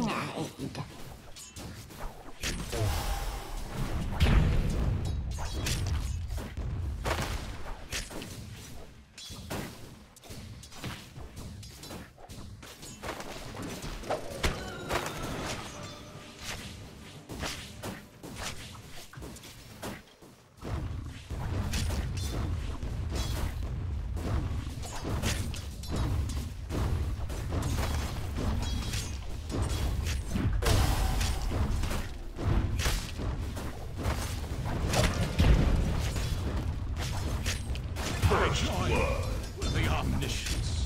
night Watching the Dire's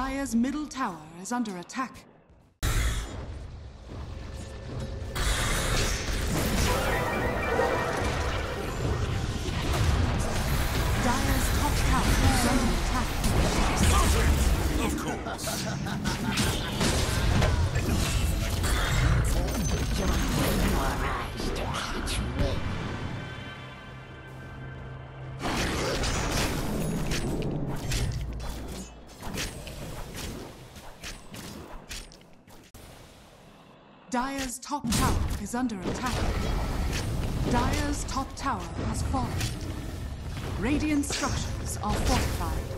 Dire's middle tower is under attack. Dire's top tower Dire's top tower is under attack. Dire's top tower has fallen. Radiant structures are fortified.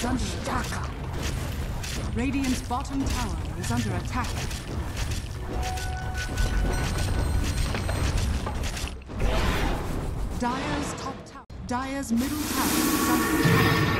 Is under attack. Radiant's bottom tower is under attack. Dire's top tower. Dire's middle tower is under attack.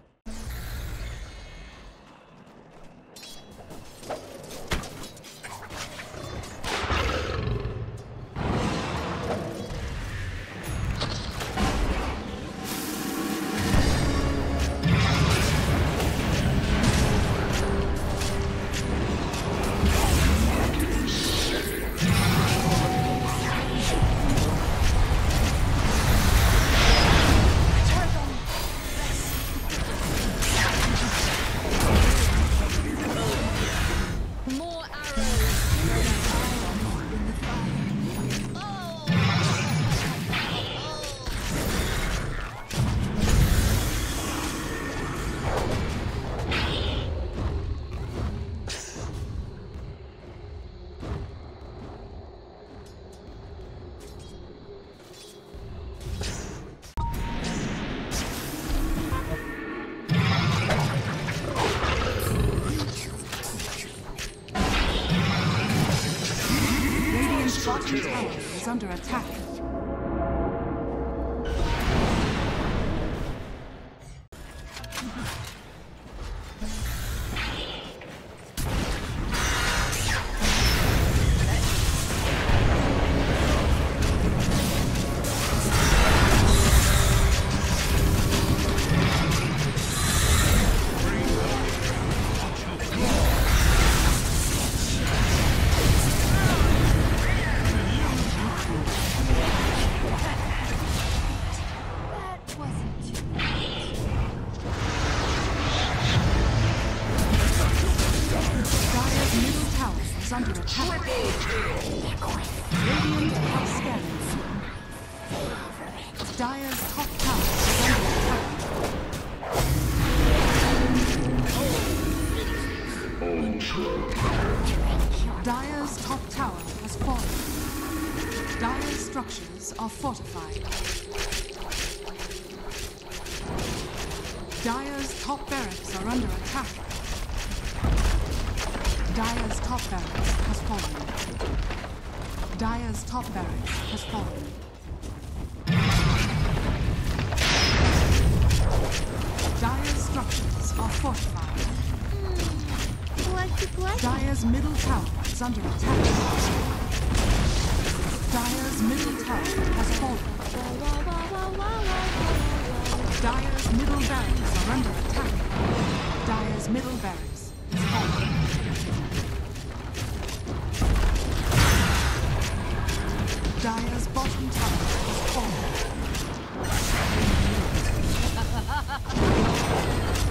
Under attack. Radiant. Dire's top tower has fallen. Dire's structures are fortified. Dire's top barracks are under attack. Dire's top barracks has fallen. Dire's top barracks has fallen. Dire's structures are fortified. Dire's middle tower is under attack. Dire's middle tower has fallen. Dire's middle barracks are under attack. Dire's middle barracks Dire's bottom tower is fallen.